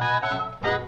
Música